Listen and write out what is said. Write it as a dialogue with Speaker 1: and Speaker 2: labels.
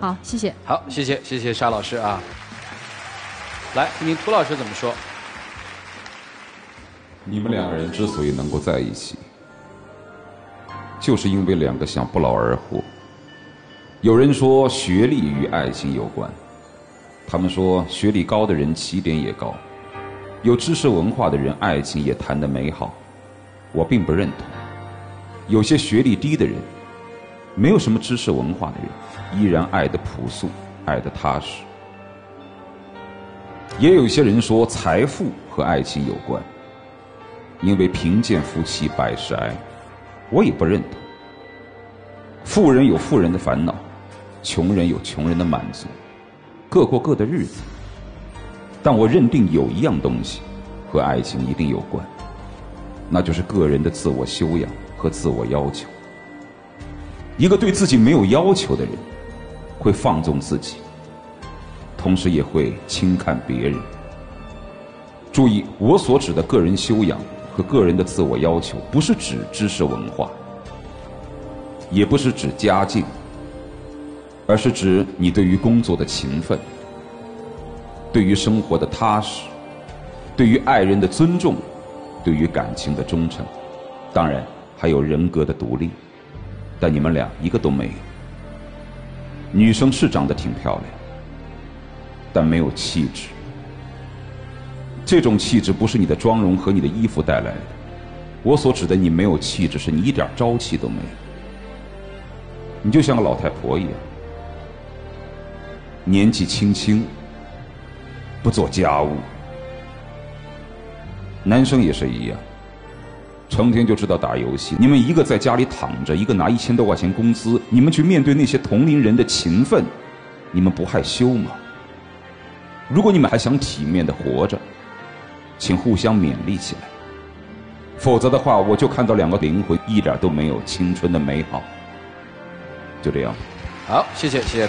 Speaker 1: 好，谢谢。
Speaker 2: 好，谢谢谢谢沙老师啊。来，听听涂老师怎么说。
Speaker 3: 你们两个人之所以能够在一起，就是因为两个想不劳而获。有人说学历与爱情有关，他们说学历高的人起点也高，有知识文化的人爱情也谈得美好。我并不认同。有些学历低的人，没有什么知识文化的人，依然爱得朴素，爱得踏实。也有些人说财富和爱情有关。因为贫贱夫妻百事哀，我也不认同。富人有富人的烦恼，穷人有穷人的满足，各过各的日子。但我认定有一样东西和爱情一定有关，那就是个人的自我修养和自我要求。一个对自己没有要求的人，会放纵自己，同时也会轻看别人。注意，我所指的个人修养。和个人的自我要求，不是指知识文化，也不是指家境，而是指你对于工作的勤奋，对于生活的踏实，对于爱人的尊重，对于感情的忠诚，当然还有人格的独立。但你们俩一个都没有。女生是长得挺漂亮，但没有气质。这种气质不是你的妆容和你的衣服带来的。我所指的你没有气质，是你一点朝气都没有。你就像个老太婆一样，年纪轻轻，不做家务。男生也是一样，成天就知道打游戏。你们一个在家里躺着，一个拿一千多块钱工资，你们去面对那些同龄人的勤奋，你们不害羞吗？如果你们还想体面的活着。请互相勉励起来，否则的话，我就看到两个灵魂一点都没有青春的美好。就这样，
Speaker 2: 好，谢谢，谢谢。